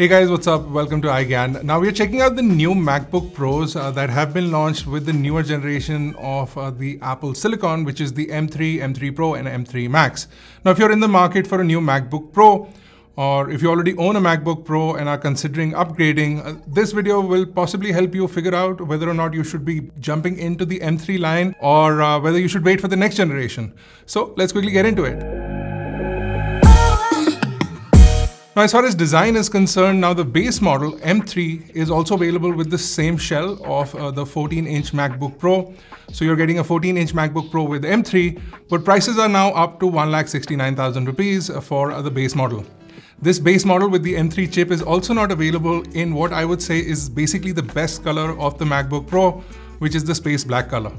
Hey guys, what's up? Welcome to iGyaan. Now we're checking out the new MacBook Pros uh, that have been launched with the newer generation of uh, the Apple Silicon, which is the M3, M3 Pro, and M3 Max. Now, if you're in the market for a new MacBook Pro, or if you already own a MacBook Pro and are considering upgrading, uh, this video will possibly help you figure out whether or not you should be jumping into the M3 line or uh, whether you should wait for the next generation. So let's quickly get into it. Now, as far as design is concerned, now the base model M3 is also available with the same shell of uh, the 14-inch MacBook Pro. So you're getting a 14-inch MacBook Pro with M3, but prices are now up to 1,69,000 rupees for uh, the base model. This base model with the M3 chip is also not available in what I would say is basically the best color of the MacBook Pro, which is the space black color.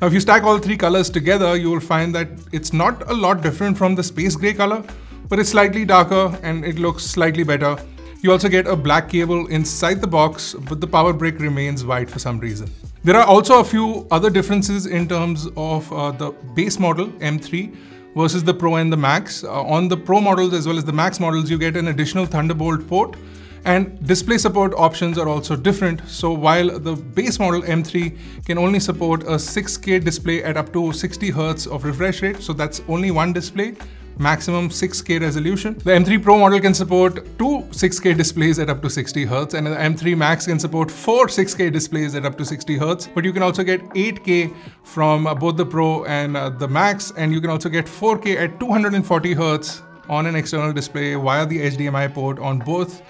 Now, if you stack all three colors together, you will find that it's not a lot different from the space gray color, but it's slightly darker and it looks slightly better. You also get a black cable inside the box, but the power brick remains white for some reason. There are also a few other differences in terms of uh, the base model M3 versus the Pro and the Max. Uh, on the Pro models as well as the Max models, you get an additional Thunderbolt port and display support options are also different. So while the base model M3 can only support a 6K display at up to 60 Hz of refresh rate, so that's only one display, maximum 6K resolution. The M3 Pro model can support two 6K displays at up to 60 Hz and the M3 Max can support four 6K displays at up to 60 Hz. But you can also get 8K from uh, both the Pro and uh, the Max and you can also get 4K at 240 Hz on an external display via the HDMI port on both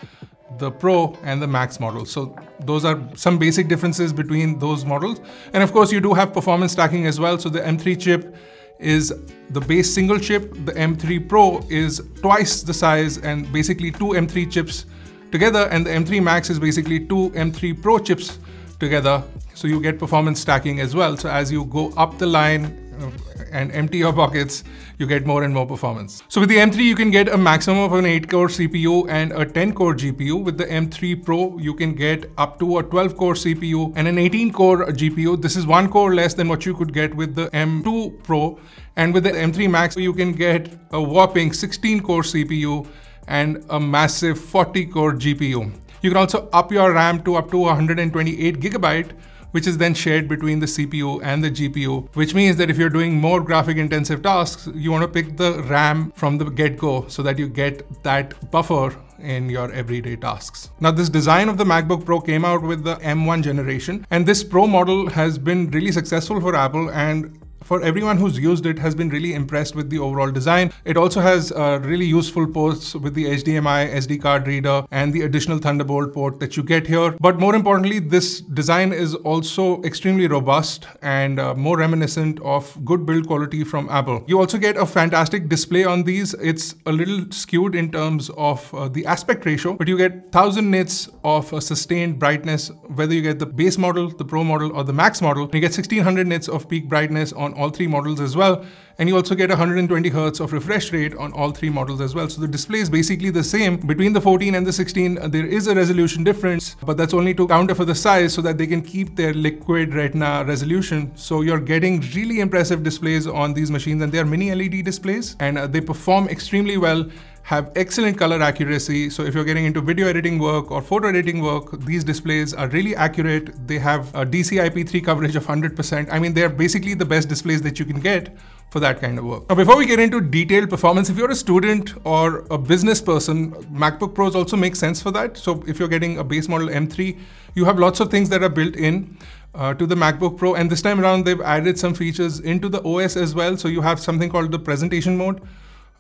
the Pro and the Max models. So those are some basic differences between those models. And of course you do have performance stacking as well. So the M3 chip is the base single chip. The M3 Pro is twice the size and basically two M3 chips together. And the M3 Max is basically two M3 Pro chips together. So you get performance stacking as well. So as you go up the line, and empty your pockets, you get more and more performance. So with the M3, you can get a maximum of an 8-core CPU and a 10-core GPU. With the M3 Pro, you can get up to a 12-core CPU and an 18-core GPU. This is one core less than what you could get with the M2 Pro. And with the M3 Max, you can get a whopping 16-core CPU and a massive 40-core GPU. You can also up your RAM to up to 128 gigabyte which is then shared between the CPU and the GPU, which means that if you're doing more graphic intensive tasks, you want to pick the RAM from the get-go so that you get that buffer in your everyday tasks. Now this design of the MacBook Pro came out with the M1 generation and this Pro model has been really successful for Apple and for everyone who's used it has been really impressed with the overall design. It also has uh, really useful ports with the HDMI SD card reader and the additional Thunderbolt port that you get here. But more importantly, this design is also extremely robust and uh, more reminiscent of good build quality from Apple. You also get a fantastic display on these. It's a little skewed in terms of uh, the aspect ratio, but you get 1000 nits of sustained brightness, whether you get the base model, the Pro model, or the Max model. You get 1600 nits of peak brightness on all three models as well. And you also get 120 Hertz of refresh rate on all three models as well. So the display is basically the same. Between the 14 and the 16, there is a resolution difference, but that's only to counter for the size so that they can keep their liquid retina resolution. So you're getting really impressive displays on these machines and they are mini LED displays and uh, they perform extremely well have excellent color accuracy. So if you're getting into video editing work or photo editing work, these displays are really accurate. They have a DCI-P3 coverage of 100%. I mean, they're basically the best displays that you can get for that kind of work. Now, before we get into detailed performance, if you're a student or a business person, MacBook Pros also make sense for that. So if you're getting a base model M3, you have lots of things that are built in. Uh, to the MacBook Pro and this time around they've added some features into the OS as well so you have something called the presentation mode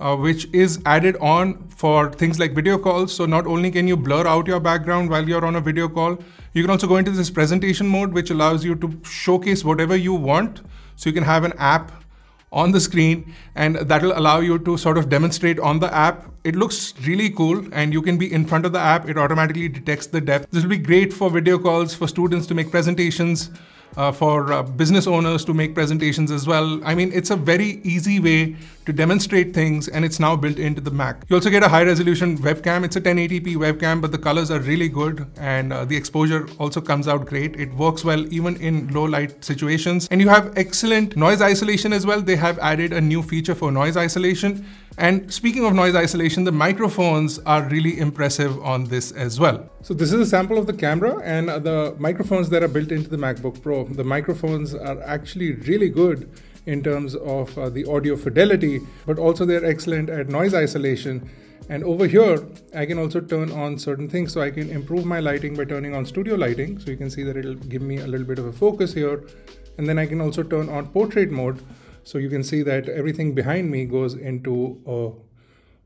uh, which is added on for things like video calls. So not only can you blur out your background while you're on a video call, you can also go into this presentation mode, which allows you to showcase whatever you want. So you can have an app on the screen and that'll allow you to sort of demonstrate on the app. It looks really cool and you can be in front of the app. It automatically detects the depth. This will be great for video calls, for students to make presentations, uh, for uh, business owners to make presentations as well. I mean, it's a very easy way to demonstrate things and it's now built into the Mac. You also get a high resolution webcam. It's a 1080p webcam, but the colors are really good and uh, the exposure also comes out great. It works well even in low light situations. And you have excellent noise isolation as well. They have added a new feature for noise isolation And speaking of noise isolation, the microphones are really impressive on this as well. So this is a sample of the camera and the microphones that are built into the MacBook Pro. The microphones are actually really good in terms of uh, the audio fidelity, but also they're excellent at noise isolation. And over here, I can also turn on certain things. So I can improve my lighting by turning on studio lighting. So you can see that it'll give me a little bit of a focus here. And then I can also turn on portrait mode so you can see that everything behind me goes into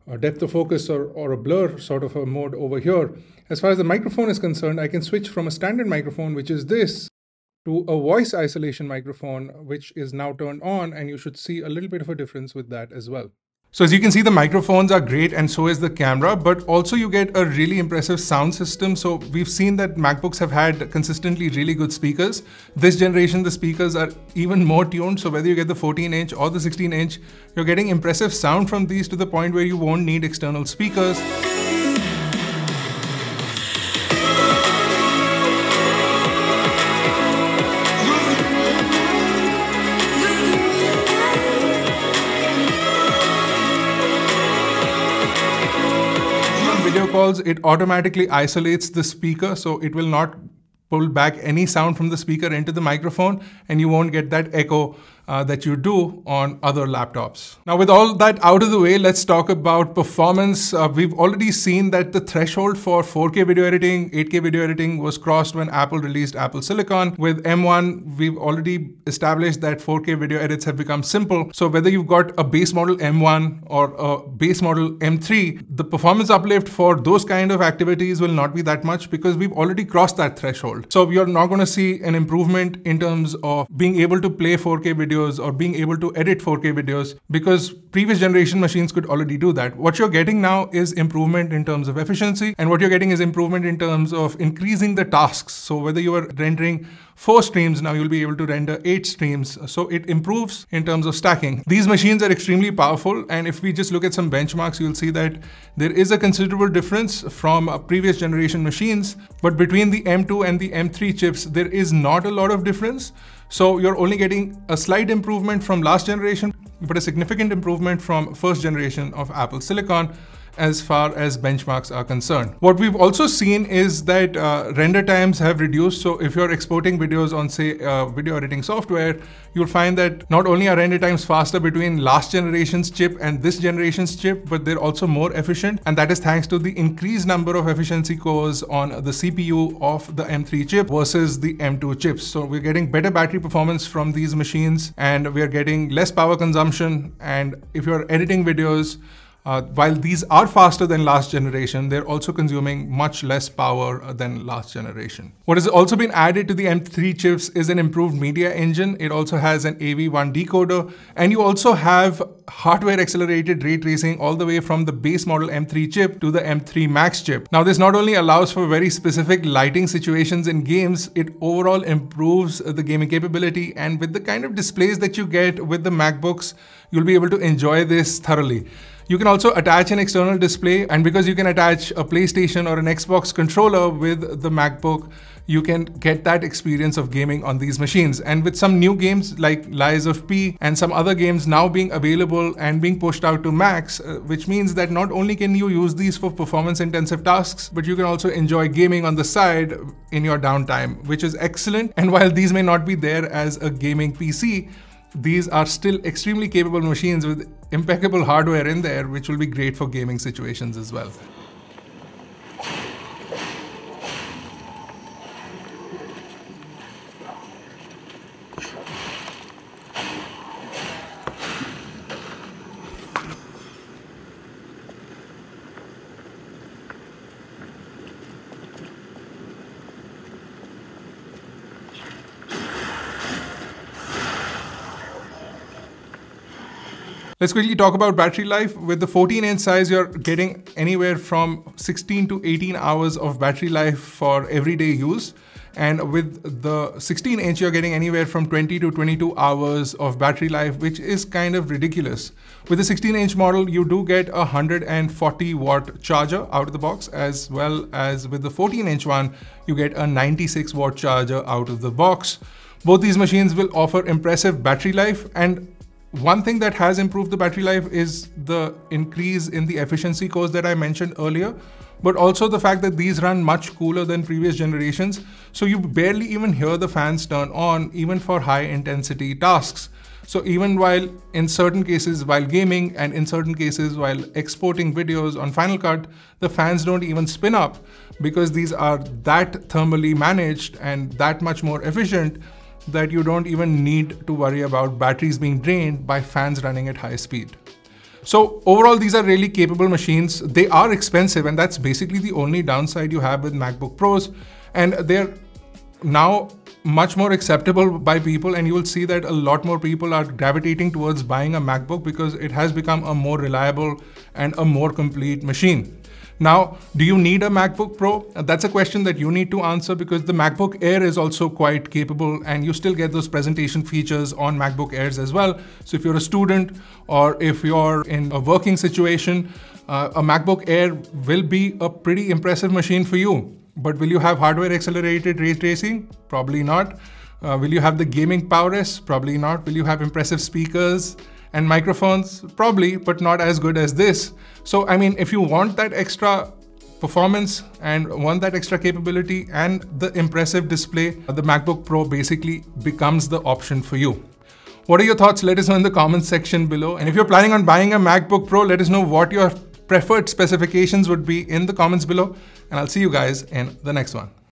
a, a depth of focus or, or a blur sort of a mode over here. As far as the microphone is concerned, I can switch from a standard microphone, which is this, to a voice isolation microphone, which is now turned on, and you should see a little bit of a difference with that as well. So as you can see, the microphones are great and so is the camera, but also you get a really impressive sound system. So we've seen that MacBooks have had consistently really good speakers. This generation, the speakers are even more tuned. So whether you get the 14 inch or the 16 inch, you're getting impressive sound from these to the point where you won't need external speakers. It automatically isolates the speaker so it will not pull back any sound from the speaker into the microphone and you won't get that echo uh, that you do on other laptops. Now with all that out of the way, let's talk about performance. Uh, we've already seen that the threshold for 4K video editing, 8K video editing was crossed when Apple released Apple Silicon. With M1, we've already established that 4K video edits have become simple. So whether you've got a base model M1 or a base model M3, the performance uplift for those kind of activities will not be that much because we've already crossed that threshold. So you're not going to see an improvement in terms of being able to play 4K video videos or being able to edit 4K videos because previous generation machines could already do that. What you're getting now is improvement in terms of efficiency and what you're getting is improvement in terms of increasing the tasks. So whether you are rendering four streams, now you'll be able to render eight streams. So it improves in terms of stacking. These machines are extremely powerful. And if we just look at some benchmarks, you'll see that there is a considerable difference from previous generation machines. But between the M2 and the M3 chips, there is not a lot of difference. So you're only getting a slight improvement from last generation, but a significant improvement from first generation of Apple Silicon as far as benchmarks are concerned. What we've also seen is that uh, render times have reduced. So if you're exporting videos on say uh, video editing software, you'll find that not only are render times faster between last generation's chip and this generation's chip, but they're also more efficient. And that is thanks to the increased number of efficiency cores on the CPU of the M3 chip versus the M2 chips. So we're getting better battery performance from these machines and we're getting less power consumption. And if you're editing videos, uh, while these are faster than last generation, they're also consuming much less power uh, than last generation. What has also been added to the M3 chips is an improved media engine. It also has an AV1 decoder, and you also have hardware accelerated ray tracing all the way from the base model M3 chip to the M3 Max chip. Now, this not only allows for very specific lighting situations in games, it overall improves the gaming capability. And with the kind of displays that you get with the MacBooks, you'll be able to enjoy this thoroughly. You can also attach an external display and because you can attach a PlayStation or an Xbox controller with the MacBook, you can get that experience of gaming on these machines. And with some new games like Lies of P and some other games now being available and being pushed out to Macs, uh, which means that not only can you use these for performance intensive tasks, but you can also enjoy gaming on the side in your downtime, which is excellent. And while these may not be there as a gaming PC, these are still extremely capable machines with impeccable hardware in there, which will be great for gaming situations as well. Let's quickly talk about battery life. With the 14 inch size, you're getting anywhere from 16 to 18 hours of battery life for everyday use. And with the 16 inch, you're getting anywhere from 20 to 22 hours of battery life, which is kind of ridiculous. With the 16 inch model, you do get a 140 watt charger out of the box, as well as with the 14 inch one, you get a 96 watt charger out of the box. Both these machines will offer impressive battery life and one thing that has improved the battery life is the increase in the efficiency cores that I mentioned earlier, but also the fact that these run much cooler than previous generations. So you barely even hear the fans turn on, even for high intensity tasks. So even while in certain cases while gaming and in certain cases while exporting videos on Final Cut, the fans don't even spin up because these are that thermally managed and that much more efficient that you don't even need to worry about batteries being drained by fans running at high speed. So overall, these are really capable machines. They are expensive and that's basically the only downside you have with MacBook Pros. And they're now much more acceptable by people and you will see that a lot more people are gravitating towards buying a MacBook because it has become a more reliable and a more complete machine. Now, do you need a MacBook Pro? That's a question that you need to answer because the MacBook Air is also quite capable and you still get those presentation features on MacBook Airs as well. So if you're a student or if you're in a working situation, uh, a MacBook Air will be a pretty impressive machine for you. But will you have hardware accelerated ray tracing? Probably not. Uh, will you have the gaming prowess? Probably not. Will you have impressive speakers? And microphones probably but not as good as this. So i mean if you want that extra performance and want that extra capability and the impressive display the macbook pro basically becomes the option for you. What are your thoughts? Let us know in the comments section below. And if you're planning on buying a macbook pro let us know what your preferred specifications would be in the comments below. And i'll see you guys in the next one